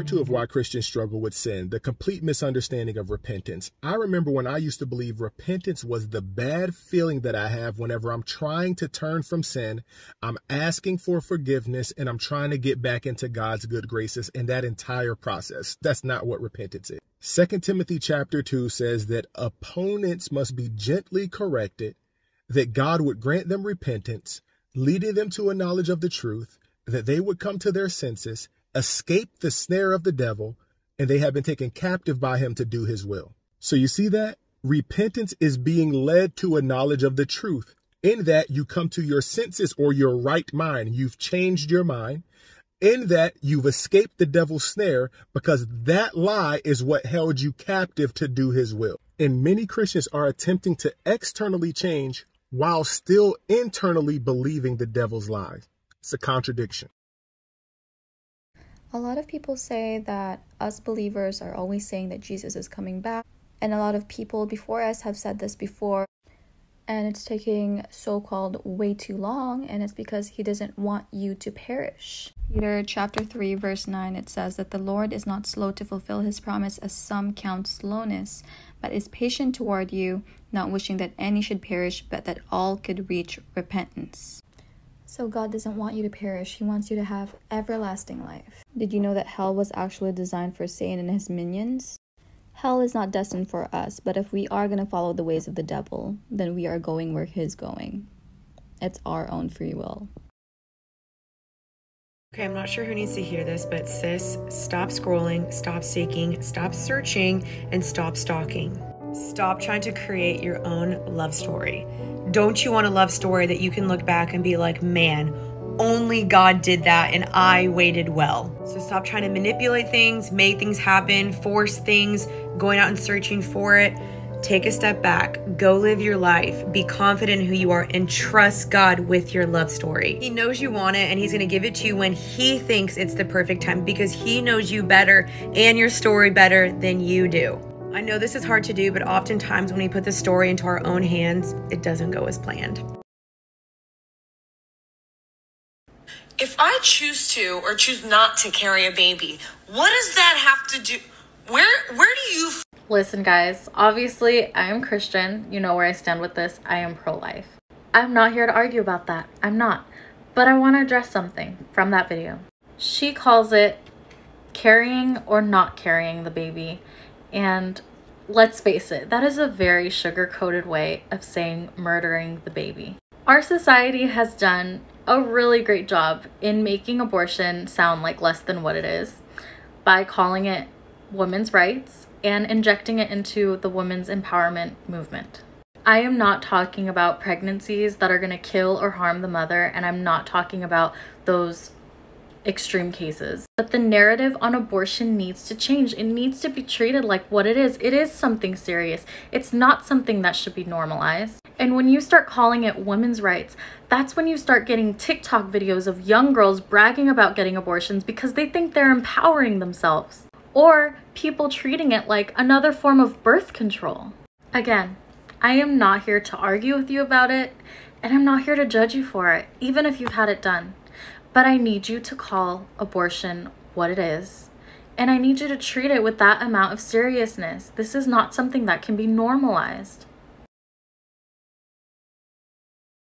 part two of why Christians struggle with sin, the complete misunderstanding of repentance. I remember when I used to believe repentance was the bad feeling that I have whenever I'm trying to turn from sin, I'm asking for forgiveness, and I'm trying to get back into God's good graces in that entire process. That's not what repentance is. 2 Timothy chapter 2 says that opponents must be gently corrected, that God would grant them repentance, leading them to a knowledge of the truth, that they would come to their senses, escape the snare of the devil, and they have been taken captive by him to do his will. So you see that? Repentance is being led to a knowledge of the truth. In that you come to your senses or your right mind. You've changed your mind. In that you've escaped the devil's snare because that lie is what held you captive to do his will. And many Christians are attempting to externally change while still internally believing the devil's lies. It's a contradiction. A lot of people say that us believers are always saying that Jesus is coming back. And a lot of people before us have said this before. And it's taking so called way too long, and it's because he doesn't want you to perish. Peter chapter 3, verse 9, it says that the Lord is not slow to fulfill his promise, as some count slowness, but is patient toward you, not wishing that any should perish, but that all could reach repentance. So God doesn't want you to perish. He wants you to have everlasting life. Did you know that hell was actually designed for Satan and his minions? Hell is not destined for us, but if we are going to follow the ways of the devil, then we are going where he's going. It's our own free will. Okay, I'm not sure who needs to hear this, but sis, stop scrolling, stop seeking, stop searching, and stop stalking. Stop trying to create your own love story. Don't you want a love story that you can look back and be like, man, only God did that and I waited well. So stop trying to manipulate things, make things happen, force things, going out and searching for it. Take a step back, go live your life, be confident in who you are, and trust God with your love story. He knows you want it, and He's gonna give it to you when He thinks it's the perfect time because He knows you better and your story better than you do. I know this is hard to do, but oftentimes when we put the story into our own hands, it doesn't go as planned. If I choose to or choose not to carry a baby, what does that have to do? Where where do you Listen, guys, obviously I'm Christian. You know where I stand with this. I am pro life. I'm not here to argue about that. I'm not. But I want to address something from that video. She calls it carrying or not carrying the baby. And let's face it, that is a very sugar coated way of saying murdering the baby. Our society has done a really great job in making abortion sound like less than what it is by calling it women's rights and injecting it into the women's empowerment movement. I am not talking about pregnancies that are going to kill or harm the mother, and I'm not talking about those extreme cases. But the narrative on abortion needs to change. It needs to be treated like what it is. It is something serious. It's not something that should be normalized. And when you start calling it women's rights, that's when you start getting TikTok videos of young girls bragging about getting abortions because they think they're empowering themselves. Or people treating it like another form of birth control. Again, I am not here to argue with you about it, and I'm not here to judge you for it, even if you've had it done. But I need you to call abortion what it is. And I need you to treat it with that amount of seriousness. This is not something that can be normalized.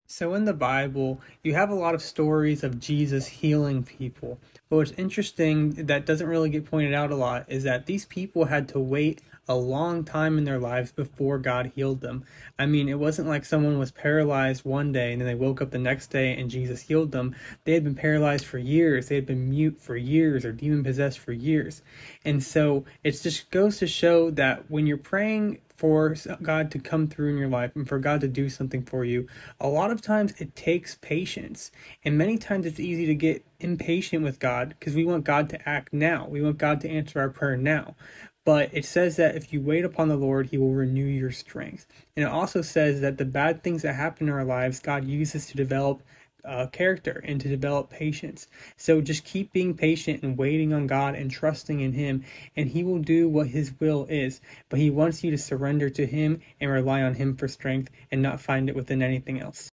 So, in the Bible, you have a lot of stories of Jesus healing people. But what's interesting that doesn't really get pointed out a lot is that these people had to wait a long time in their lives before God healed them. I mean, it wasn't like someone was paralyzed one day and then they woke up the next day and Jesus healed them. They had been paralyzed for years, they had been mute for years or demon possessed for years. And so it just goes to show that when you're praying for God to come through in your life and for God to do something for you, a lot of times it takes patience. And many times it's easy to get impatient with God because we want God to act now. We want God to answer our prayer now. But it says that if you wait upon the Lord, He will renew your strength. And it also says that the bad things that happen in our lives, God uses to develop uh, character and to develop patience. So just keep being patient and waiting on God and trusting in Him, and He will do what His will is. But He wants you to surrender to Him and rely on Him for strength and not find it within anything else.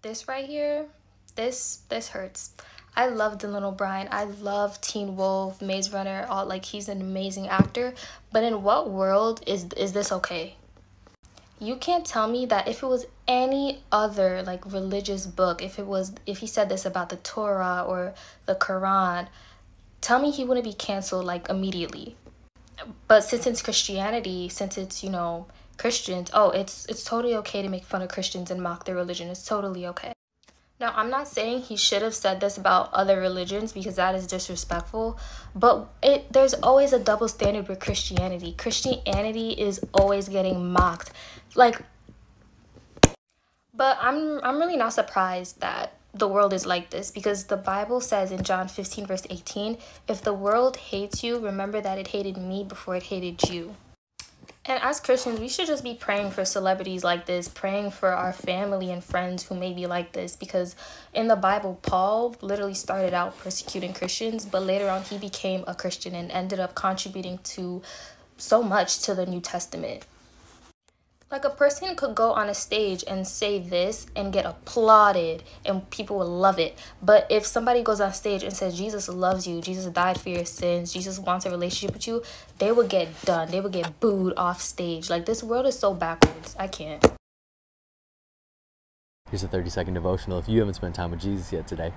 This right here, this this hurts. I love Dylan O'Brien. I love Teen Wolf, Maze Runner. All like he's an amazing actor. But in what world is is this okay? You can't tell me that if it was any other like religious book, if it was if he said this about the Torah or the Quran, tell me he wouldn't be canceled like immediately. But since it's Christianity, since it's, you know, Christians, oh, it's it's totally okay to make fun of Christians and mock their religion. It's totally okay. Now, I'm not saying he should have said this about other religions because that is disrespectful, but it there's always a double standard with Christianity. Christianity is always getting mocked. Like but I'm I'm really not surprised that the world is like this because the Bible says in John 15 verse 18, if the world hates you, remember that it hated me before it hated you. And as Christians, we should just be praying for celebrities like this, praying for our family and friends who may be like this. Because in the Bible, Paul literally started out persecuting Christians, but later on he became a Christian and ended up contributing to so much to the New Testament. Like a person could go on a stage and say this and get applauded and people will love it. But if somebody goes on stage and says Jesus loves you, Jesus died for your sins, Jesus wants a relationship with you, they would get done. They would get booed off stage. Like this world is so backwards. I can't. Here's a 30 second devotional if you haven't spent time with Jesus yet today.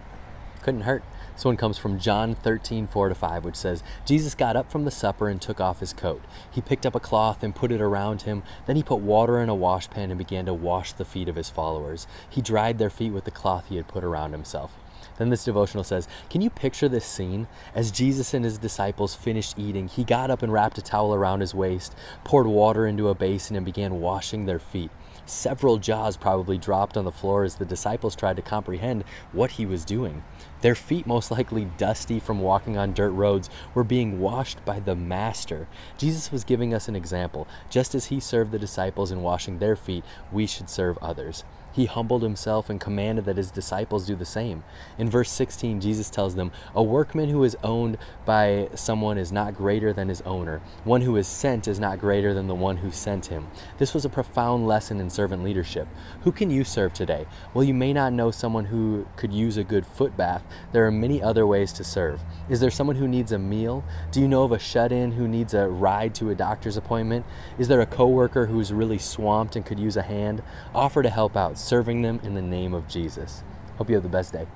Couldn't hurt. This one comes from John 13, 4 to 5, which says, Jesus got up from the supper and took off his coat. He picked up a cloth and put it around him. Then he put water in a washpan and began to wash the feet of his followers. He dried their feet with the cloth he had put around himself. Then this devotional says, Can you picture this scene? As Jesus and his disciples finished eating, he got up and wrapped a towel around his waist, poured water into a basin, and began washing their feet. Several jaws probably dropped on the floor as the disciples tried to comprehend what he was doing. Their feet, most likely dusty from walking on dirt roads, were being washed by the Master. Jesus was giving us an example. Just as he served the disciples in washing their feet, we should serve others. He humbled himself and commanded that his disciples do the same. In verse 16, Jesus tells them, A workman who is owned by someone is not greater than his owner. One who is sent is not greater than the one who sent him. This was a profound lesson in servant leadership. Who can you serve today? Well, you may not know someone who could use a good foot bath. There are many other ways to serve. Is there someone who needs a meal? Do you know of a shut in who needs a ride to a doctor's appointment? Is there a coworker who's really swamped and could use a hand? Offer to help out serving them in the name of Jesus. Hope you have the best day.